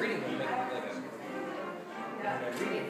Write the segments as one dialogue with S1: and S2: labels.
S1: reading look like a. When I'm reading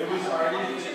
S1: It was already.